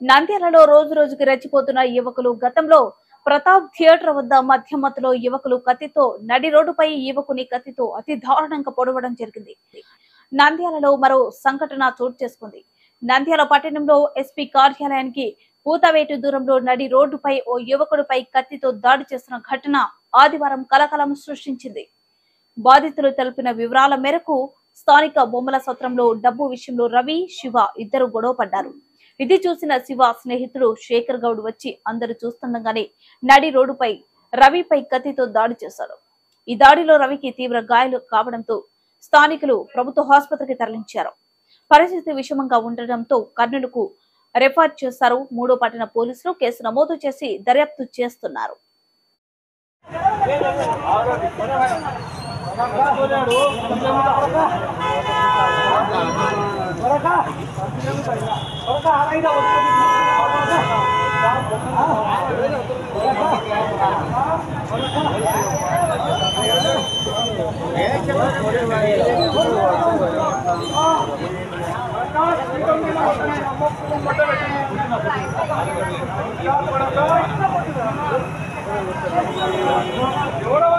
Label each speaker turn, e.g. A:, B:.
A: నంద్యాలలో రోజు రోజుకి రెచ్చిపోతున్న యువకులు గతంలో ప్రతాప్ థియేటర్ వద్ద మధ్యమతిలో యువకులు కత్తితో నడి రోడ్డుపై యువకుని కత్తితో అతి దారుణంగా పొడవడం జరిగింది. నంద్యాలలో మరో సంఘటన చోటు చేసుకుంది. నంద్యాల పట్టణంలో ఎస్పీ కార్యాలయానికి పూతవేటు దూరంలో నడి రోడ్డుపై ఓ యువకుడిపై కత్తితో దాడి చేసిన ఘటన ఆదివారం కలకలం సృష్టించింది. బాధితులు తెలిపిన వివరాల మేరకు స్థానిక బొమ్మల సత్రంలో డబ్బు విషయంలో రవి శివ ఇద్దరు గొడవ పడ్డారు. ఇది చూసిన శివ స్నేహితుడు శేఖర్ గౌడ్ వచ్చి అందరూ చూస్తుండగానే నడి రోడ్డుపై రవిపై కత్తితో దాడి చేశారు. ఈ దాడిలో రవికి తీవ్ర గాయాలు కావడంతో స్థానికులు ప్రభుత్వ ఆసుపత్రికి తరలించారు. పరిస్థితి విషమంగా ఉండడంతో కర్నూలుకు రెఫర్ చేశారు. మూడో పట్టణ పోలీసులు కేసు నమోదు చేసి దర్యాప్తు చేస్తున్నారు.
B: ఎవరో